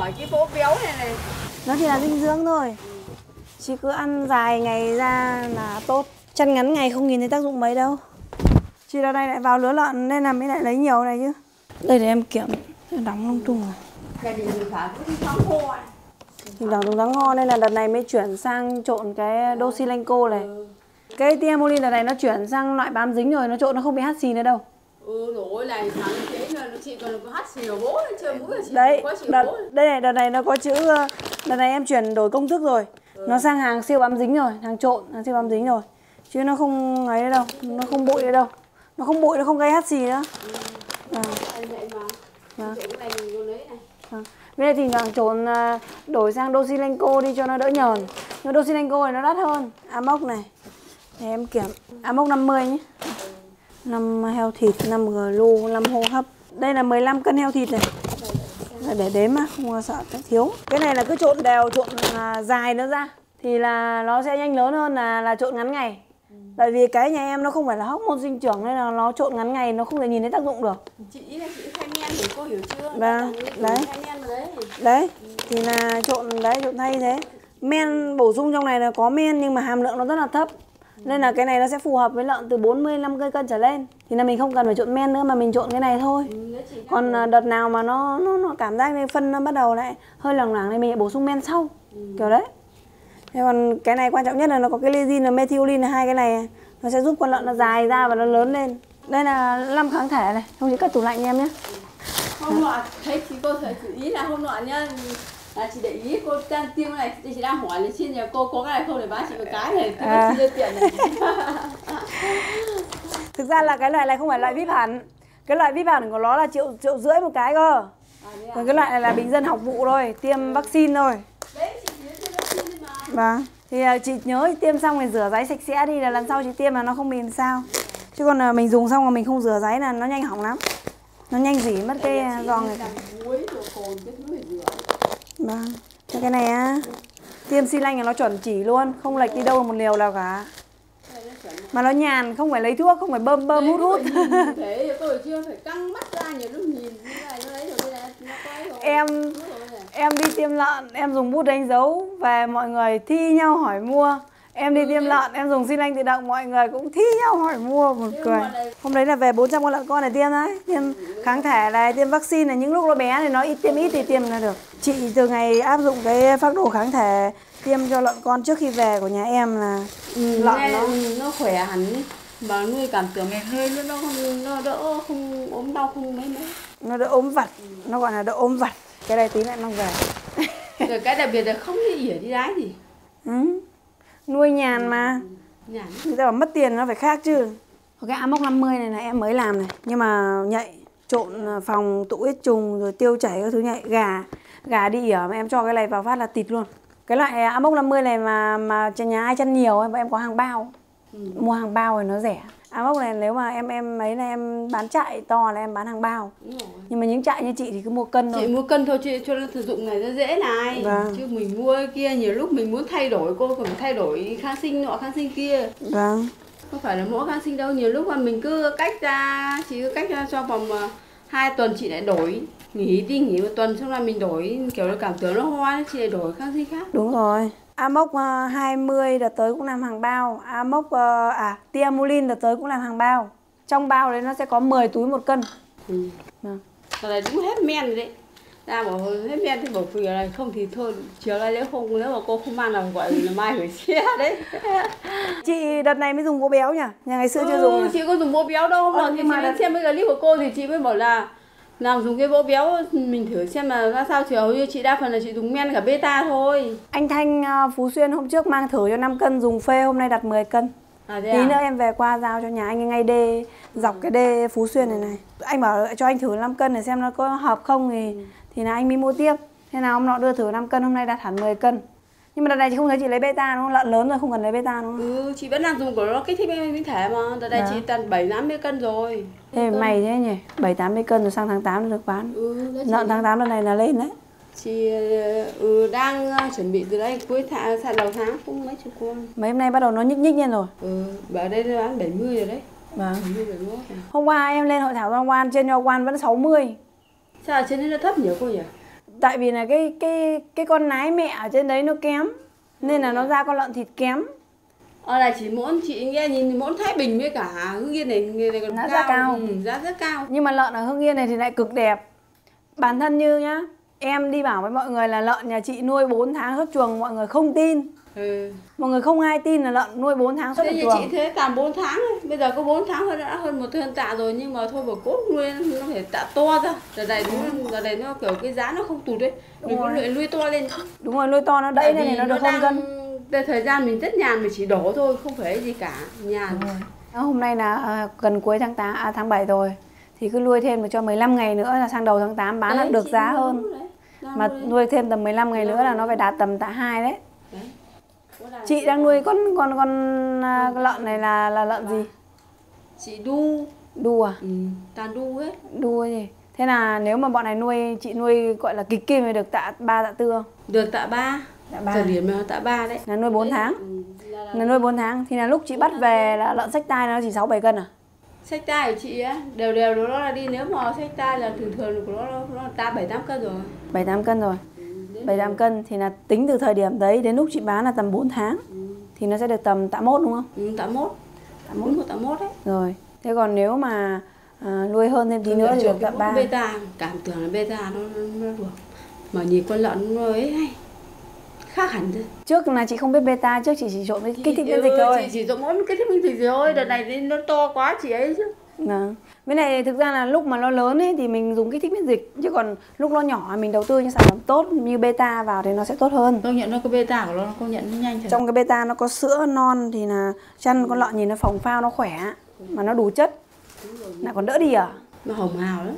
hỏi cái bố béo này này. Nó chỉ là dinh dưỡng thôi. Chị cứ ăn dài ngày ra là tốt. Chăn ngắn ngày không nhìn thấy tác dụng mấy đâu. Chị đợt này lại vào lứa lợn nên là mới lại lấy nhiều này chứ. Đây để em kiểm đóng lung tung rồi. Cái gì thoảng dùng đắng ngon nên là đợt này mới chuyển sang trộn cái dosilenco này. Cái tiamolin đợt này nó chuyển sang loại bám dính rồi nó trộn nó không bị hắt xì nữa đâu. Ừ rồi này thằng thế. là chị còn hát xì vào bố đấy chơi mũi là chị đấy có đợt, bố đây này đợt này nó có chữ ờ, đợt này em chuyển đổi công thức rồi. Nó sang hàng siêu bám dính rồi hàng trộn hàng siêu bám dính rồi. Chứ nó không ấy đâu nó không bụi đâu. Nó không bụi nó không gây hắt xì nữa. À. Vâng. này. Với lại thỉnh thoảng trộn à, đổi sang dosilenco đi cho nó đỡ nhờn. Nhưng dosilenco này nó đắt hơn. Amok này. Để em kiểm. Amok 50 nhé. 5 heo thịt 5 glu 5 hô hấp đây là 15 cân heo thịt này. Là để đếm á không sợ thiếu. Cái này là cứ trộn đều trộn à, dài nữa ra. Thì là nó sẽ nhanh lớn hơn là là trộn ngắn ngày. Tại vì cái nhà em nó không phải là hóc môn sinh trưởng nên là nó trộn ngắn ngày nó không thể nhìn thấy tác dụng được. Chị ý là chị khai men thì cô hiểu chưa? Vâng, mà đấy. Đấy thì là trộn đấy trộn thay thế. Men bổ sung trong này là có men nhưng mà hàm lượng nó rất là thấp nên là cái này nó sẽ phù hợp với lợn từ 45 cây cân trở lên. Thì là mình không cần phải trộn men nữa mà mình trộn cái này thôi. Chị còn à, đợt nào mà nó nó, nó cảm giác như phân nó bắt đầu lại hơi lỏng lỏng thì mình lại bổ sung men sau. Kiểu đấy. Thế còn cái này quan trọng nhất là nó có cái lysine và methionine là hai cái này nó sẽ giúp con lợn nó dài ra và nó lớn lên. Đây là năm kháng thể này. Không chỉ cất tủ lạnh em nhé. Hôm nọ thấy chị cô thấy chị ý là hôm nọ nhá là chị để ý cô đang tiêm này thì chị đang hỏi là trên nhà cô có cái này không để bán chị một cái này thì À. chi tiền này. Thực ra là cái loại này không phải loại vip hẳn. Cái loại vip hẳn của nó là triệu triệu rưỡi một cái cơ. À, à? Còn cái loại này là bình dân học vụ thôi Tiêm vaccine thôi. Đấy chị nhớ trên vaccine mà. Vâng. Thì à, chị nhớ tiêm xong rồi rửa giấy sạch sẽ đi là lần sau chị tiêm là nó không bị làm sao. Chứ còn à, mình dùng xong mà mình không rửa giấy là nó nhanh hỏng lắm. Nó nhanh dỉ mất cái à, giòn này làm muối đồ cồn cái thứ phải rửa Vâng cái này á. Tiêm xi lanh là nó chuẩn chỉ luôn Không lệch đi đâu một liều nào cả. Mà nó nhàn không phải lấy thuốc Không phải bơm bơm Đấy, hút hút. Thế phải chưa phải căng mắt ra nhiều lúc nhìn Em. Em đi tiêm lợn, em dùng bút đánh dấu Về mọi người thi nhau hỏi mua Em đi tiêm lợn, em dùng xi lanh tự động Mọi người cũng thi nhau hỏi mua Một cười. Hôm đấy là về 400 con lợn con này tiêm đấy Tiêm kháng thể này, tiêm vaccine này Những lúc nó bé thì nó ít tiêm ít thì tiêm là được. Chị từ ngày áp dụng cái phác đồ kháng thể Tiêm cho lợn con trước khi về của nhà em là Ừ, lợn nó. nó khỏe hẳn mà nuôi cảm tưởng ngày hơi nó nó không nó đỡ không ốm đau không mấy mấy. Nó đỡ ốm vặt Nó gọi là đỡ ốm vặt. Cái này tí nữa nó về. Rồi cái đặc biệt là không đi ỉa đi đái gì. Ừ. Nuôi nhàn mà. Nhàn. Người ta bảo mất tiền nó phải khác chứ. Cái Amox 50 này là em mới làm này. Nhưng mà nhạy trộn à, phòng tụ huyết trùng rồi tiêu chảy các thứ nhạy. Gà gà đi ỉa mà em cho cái này vào phát là thịt luôn. Cái loại Amox 50 này mà mà nhà ai chăn nhiều bọn em có hàng bao. Mua hàng bao thì nó rẻ Amox này nếu mà em em mấy là em bán chạy to là em bán hàng bao. Nhưng mà những chạy như chị thì cứ mua cân chị thôi mua cân thôi chị cho nó sử dụng này nó dễ này. Vâng. chứ mình mua kia nhiều lúc mình muốn thay đổi cô còn thay đổi kháng sinh nọ kháng sinh kia. Vâng. Không phải là mỗi kháng sinh đâu nhiều lúc mà mình cứ cách ra chỉ cứ cách ra cho vòng à, hai tuần chị lại đổi. Nghỉ đi nghỉ một tuần xong là mình đổi kiểu là cảm tưởng nó hoa chị lại đổi kháng sinh khác. Đúng rồi. Amox uh, 20 đợt tới cũng làm hàng bao. Amox uh, à Tiamulin đợt tới cũng làm hàng bao. Trong bao đấy nó sẽ có 10 túi một cân. ừ. Vâng. Này đúng hết men rồi đấy ra bảo hết men thì bảo phì này không thì thôi chiều nay nếu không nếu mà cô không mang là gọi là mai gửi xe đấy Chị đợt này mới dùng gỗ béo nhỉ? Nhà ngày xưa chưa ừ, dùng. nhỉ? chị có dùng bố béo đâu Ờ, mà thì nhưng chị mà mới đã- xem cái clip của cô thì chị mới bảo là nào dùng cái bố béo mình thử xem là ra sao chiều như chị đa phần là chị dùng men cả beta thôi Anh Thanh uh, Phú Xuyên hôm trước mang thử cho 5 cân dùng phê hôm nay đặt 10 cân. à thế Tí à? nữa em về qua giao cho nhà anh ngay đê dọc cái đê Phú Xuyên này này. Anh bảo cho anh thử 5 cân để xem nó có hợp không thì thì là anh mới mua tiếp. Thế nào hôm nọ đưa thử 5 cân hôm nay đặt hẳn 10 cân. Nhưng mà đợt này chị không thấy chị lấy beta đúng không? Lợn lớn rồi không cần lấy beta đúng không? ừ chị vẫn đang dùng của nó kích thích biến thể mà đợt này Dạ. chị tận bảy tám mươi cân rồi Thế mày thế nhỉ? 7 80 cân rồi sang tháng 8 nó được bán. ừ Lợn tháng 8 lần này là lên đấy. chị ừ, đang ờ, chuẩn bị từ đây cuối tháng sang đầu tháng cũng mấy chục con Mấy hôm nay bắt đầu nó nhích nhích lên rồi. ừ ở đây nó bán 70 rồi đấy Vâng. 70 71 rồi. Hôm qua em lên hội thảo Quan trên Quan vẫn 60. sao trên đây nó thấp nhiều cô nhỉ tại vì là cái cái cái con nái mẹ ở trên đấy nó kém nên là nó ra con lợn thịt kém Ờ là chỉ muốn chị nghe nhìn mỗi Thái Bình với cả Hưng Yên này, người này còn Giá cao. giá cao. Ừ, giá rất cao. nhưng mà lợn ở hưng yên này thì lại cực đẹp bản thân như nhá em đi bảo với mọi người là lợn nhà chị nuôi 4 tháng xuất chuồng mọi người không tin Ừ. mọi người không ai tin là lợn nuôi 4 tháng xuất được chuồng chị thế tầm 4 tháng thôi. Bây giờ có 4 tháng hơn đã hơn một hơn tạ rồi nhưng mà thôi bảo cốt nuôi nó phải tạ to ra. Giờ này nó giờ này nó kiểu cái giá nó không tụt đấy. Mình Đúng rồi. nuôi, nuôi to lên. đúng rồi nuôi to nó Tại lên vì nó được hơn đang- cân Đây thời gian mình rất nhàn mình chỉ đổ thôi, không phải gì cả. Nhàn. Đó, hôm nay là à, gần cuối tháng 8 à, tháng 7 rồi thì cứ nuôi thêm được cho 15 ngày nữa là sang đầu tháng 8 bán Đấy, được chị giá hơn đúng đấy. Mà nuôi. thêm tầm 15 ngày nữa là nó phải đạt tầm tạ 2 đấy là- chị đang nuôi con con con à, lợn này là là lợn gì? Chị đu. Đu à? Ừ, toàn đu hết. Đu gì thế là nếu mà bọn này nuôi chị nuôi gọi là kịch kim thì được tạ ba tạ tư không? Được tạ ba. Tạ ba. Thời điểm mà tạ ba đấy. Là nuôi 4 tháng. Ừ, là, là là nuôi 4 tháng. Thì là lúc chị bắt về là lợn sách tai nó chỉ 6 7 cân à? Sách tay của chị á đều đều đó là đi. Nếu mà sách tay là thường thường của nó nó nó ta bảy tám cân rồi. 7 8 cân rồi Ừ, đến 7 8 cân thì là tính từ thời điểm đấy đến lúc chị bán là tầm 4 tháng. Ừ, thì nó sẽ được tầm tạ mốt đúng không? Ừ, tạ mốt. Tạ tạ mốt mốt tạ mốt đấy. Rồi. Thế còn nếu mà à, nuôi hơn thêm tí nữa thì được tạ ba. beta. Cảm tưởng là beta nó, nó, được. Mà nhìn con lợn nó ấy hay. Khác hẳn rồi trước là chị không biết beta trước chị chỉ trộn với kích thích miễn dịch thôi. chị chỉ dùng mỗi kích thích miễn dịch thôi đợt này thì nó to quá chị ấy chứ Vâng. Với này thực ra là lúc mà nó lớn ấy thì mình dùng kích thích miễn dịch chứ còn lúc nó nhỏ mình đầu tư những sản phẩm tốt như beta vào thì nó sẽ tốt hơn. công nhận nó cái beta của nó nó công nhận nó nhanh thật Trong cái beta nó có sữa non thì là chăn con lợn nhìn nó phồng phao nó khỏe mà nó đủ chất. Lại còn đỡ đi à? nó hồng hào lắm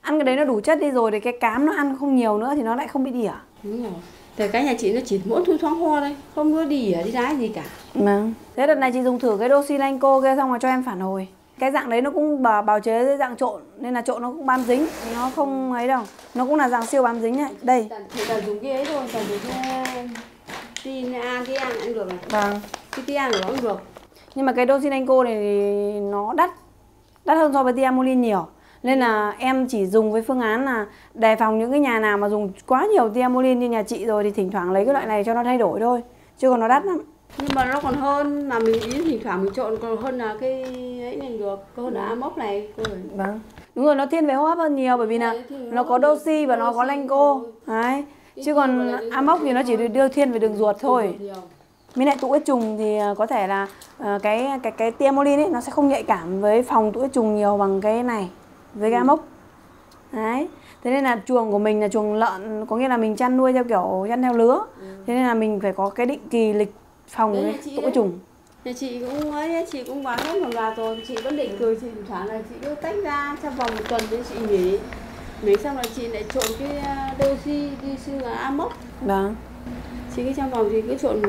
Ăn cái đấy nó đủ chất đi rồi thì cái cám nó ăn không nhiều nữa thì nó lại không bị đỉa. đúng rồi thì cái nhà chị nó chỉ mỗi thu thoáng ho thôi không có đi ở đi đái gì cả Vâng. Thế đợt này chị dùng thử cái Dosilanco kia xong rồi cho em phản hồi. Cái dạng đấy nó cũng bào, bào chế dạng trộn nên là trộn nó cũng bám dính, nó không ấy đâu. Nó cũng là dạng siêu bám dính này. Đây. thì là dùng cái ấy thôi toàn dùng cái tin a cái ăn cũng được này Vâng. cái của nó cũng được Nhưng mà cái Dosilanco này thì nó đắt Đắt hơn so với Tiamolin nhiều Nên là em chỉ dùng với phương án là đề phòng những cái nhà nào mà dùng quá nhiều Tiamolin như nhà chị rồi thì thỉnh thoảng lấy cái loại này cho nó thay đổi thôi Chứ còn nó đắt lắm nhưng mà nó còn hơn mà mình ý thỉnh thoảng mình trộn còn hơn là cái ấy này được còn hơn là amok này cô ơi. Vâng Đúng rồi, nó thiên về hô hấp hơn nhiều bởi vì là nó có Dosi và nó có Lenco rồi. Đấy Chứ còn là Amok thì nó chỉ đưa thiên về đường ruột thôi. Với lại tụ huyết trùng thì à, có thể là à, cái cái cái tiamolin ấy nó sẽ không nhạy cảm với phòng tụ huyết trùng nhiều bằng cái này với cái amok. Đấy. Thế nên là chuồng của mình là chuồng lợn có nghĩa là mình chăn nuôi theo kiểu chăn theo lứa. Thế nên là mình phải có cái định kỳ lịch phòng Đấy đấy. huyết trùng. Nhà chị cũng ấy chị cũng bán hết một loạt rồi chị vẫn định cười chị thỉnh thoảng là chị cứ tách ra trong vòng một tuần thì chị nghỉ nghỉ xong là chị lại trộn cái à, doji đi sư là amok Vâng. chị cứ trong vòng thì cứ trộn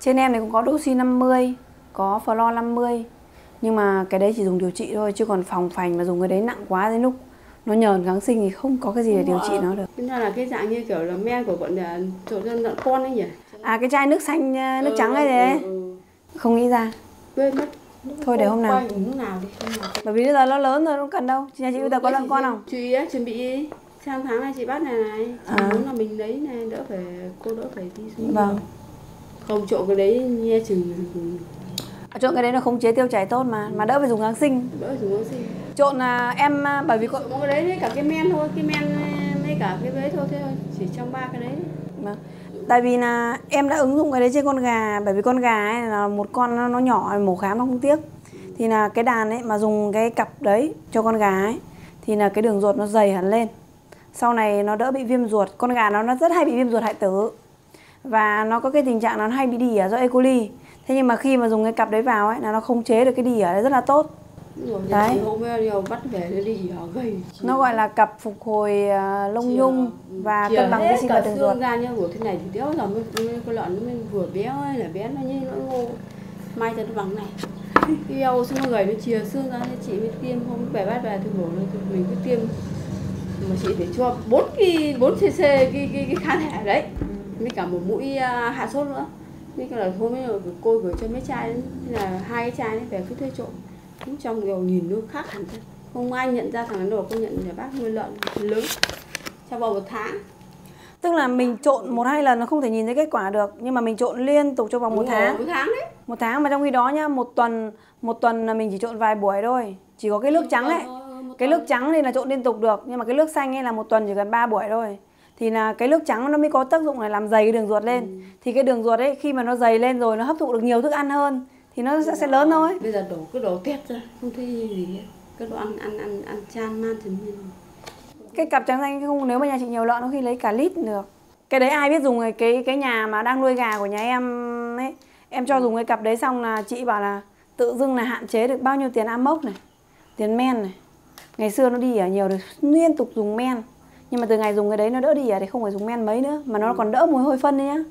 Trên em này cũng có Dosi 50, có Flor 50. Nhưng mà cái đấy chỉ dùng điều trị thôi chứ còn phòng phành mà dùng cái đấy nặng quá đến lúc nó nhờn kháng sinh thì không có cái gì để điều trị nó được. Nên là cái dạng như kiểu là men của bọn trộn cho lợn con ấy nhỉ À cái chai nước xanh à, nước trắng ấy ừ, đấy. ừ. Không nghĩ ra. quên mất Thôi để hôm nào. Quay, ừ, lúc nào đi hôm nào. Bởi vì bây giờ nó lớn rồi, không cần đâu. Nhà chị bây giờ có lợn con không? chị á chuẩn bị sang tháng này chị bắt này này chị À. muốn là mình lấy này đỡ phải cô đỡ phải đi xuống Vâng. không trộn cái đấy nghe chừng Trộn cái đấy nó không chế tiêu chảy tốt mà, mà đỡ phải dùng kháng sinh. đỡ phải dùng kháng sinh Trộn là em à, bởi vì có cái đấy với cả cái men thôi cái men với cả cái đấy thôi thế thôi chỉ trong ba cái đấy Vâng. Tại vì là em đã ứng dụng cái đấy trên con gà bởi vì con gà ấy là một con nó, nó nhỏ mổ khám nó không tiếc. Thì là cái đàn ấy mà dùng cái cặp đấy cho con gà ấy thì là cái đường ruột nó dày hẳn lên. Sau này nó đỡ bị viêm ruột, con gà nó nó rất hay bị viêm ruột hại tử. Và nó có cái tình trạng nó hay bị đỉa do E. coli. Thế nhưng mà khi mà dùng cái cặp đấy vào ấy là nó không chế được cái đỉa đấy rất là tốt. Rồi Đấy. hôm bắt về nó đi gầy Nó gọi là cặp phục hồi à, lông nhung và Chìa cân bằng vi sinh vật đường xương ruột. ra như của thế này thì đéo giờ mới mới con lợn nó mới vừa béo hay là bé nó như nó ngô. Mai cho nó bằng này. Yêu xong nó gầy nó chìa xương ra thì chị mới tiêm không phải bắt về thì bổ thì mình cứ tiêm. Mà chị phải cho 4 cái 4 cc cái cái cái kháng thể đấy. Với cả một mũi à, hạ sốt nữa. Cả là hôm ấy là cô gửi cho mấy chai. Là hai cái chai đấy về cứ thuê trộn cũng trong kiểu nhìn nó khác hẳn không ai nhận ra thằng đâu cô nhận nhà bác nuôi lợn lớn trong vòng một tháng Tức là mình trộn một hai lần nó không thể nhìn thấy kết quả được nhưng mà mình trộn liên tục trong vòng một Đúng tháng. một tháng đấy Một tháng mà trong khi đó nhá, một tuần một tuần là mình chỉ trộn vài buổi thôi. Chỉ có cái nước trắng ấy. Một Cái nước trắng thì là trộn liên tục được nhưng mà cái nước xanh ấy là một tuần chỉ cần 3 buổi thôi. Thì là cái nước trắng nó mới có tác dụng là làm dày cái đường ruột lên. Ừ. Thì cái đường ruột ấy khi mà nó dày lên rồi nó hấp thụ được nhiều thức ăn hơn thì nó sẽ, sẽ lớn thôi. bây giờ đổ cứ đổ tét ra không thấy gì hết. Cái đồ ăn ăn ăn ăn chan man thì mình cái cặp trắng xanh không nếu mà nhà chị nhiều lợn nó khi lấy cả lít được. Cái đấy ai biết dùng cái cái nhà mà đang nuôi gà của nhà em ấy. Em cho dùng cái cặp đấy xong là chị bảo là tự dưng là hạn chế được bao nhiêu tiền amok này tiền men này. Ngày xưa nó đi ở nhiều được liên tục dùng men. Nhưng mà từ ngày dùng cái đấy nó đỡ đi ở thì không phải dùng men mấy nữa mà nó còn đỡ mùi hôi phân nữa nhá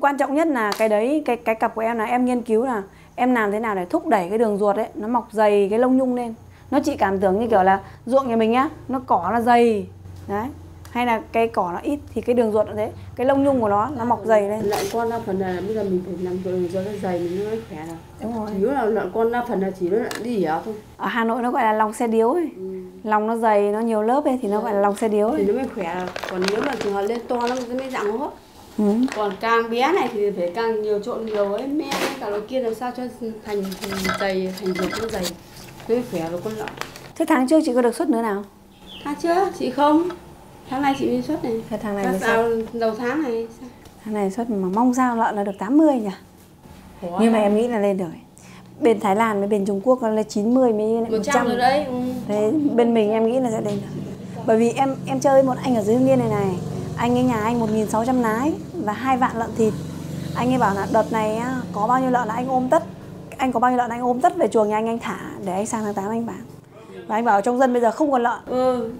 quan trọng nhất là cái đấy cái cái cặp của em là em nghiên cứu là em làm thế nào để thúc đẩy cái đường ruột ấy nó mọc dày cái lông nhung lên. Nó chỉ cảm tưởng như kiểu là ruộng nhà mình nhá nó cỏ nó dày đấy. Hay là cái cỏ nó ít thì cái đường ruột nó thế. Cái lông nhung của nó nó mọc dày lên. Lợn con đa phần là bây giờ mình phải làm đường cho nó dày mình mới khỏe được. Đúng rồi. Chủ yếu là lợn con đa phần là chỉ nó đi ẻo thôi. Ở Hà Nội nó gọi là lòng xe điếu ấy. Ừ. lòng nó dày nó nhiều lớp ấy thì nó gọi là lòng xe điếu thì ấy nó mới khỏe còn nếu mà trường hợp lên to nó mới dạng hốt ừ. còn càng bé này thì phải càng nhiều trộn nhiều ấy. Ấy, cả loại kia làm sao cho thành, dày thành ruột nó dày nó mới khỏe được con lợn. Thế tháng trước chị có được suất nữa nào? Tháng chưa chị không. Tháng này chị mới xuất này. Thế tháng này sao sau đầu tháng này sao? tháng này suất mà mong sao lợn là được 80 nhỉ? Khó nhưng mà em nghĩ là lên được. Bên Thái Lan với bên Trung Quốc nó là 90 mới lại 100 100 rồi đấy ừ. Thế bên mình em nghĩ là sẽ lên được. Bởi vì em em chơi một anh ở dưới Hưng Yên này này anh ấy nhà anh 1.600 nái và hai vạn lợn thịt. Anh ấy bảo là đợt này có bao nhiêu lợn là anh ôm tất, Anh có bao nhiêu lợn anh ôm tất về chuồng nhà anh anh thả Để anh sang tháng 8 anh bán. Và anh bảo trong dân bây giờ không còn lợn. Ừ.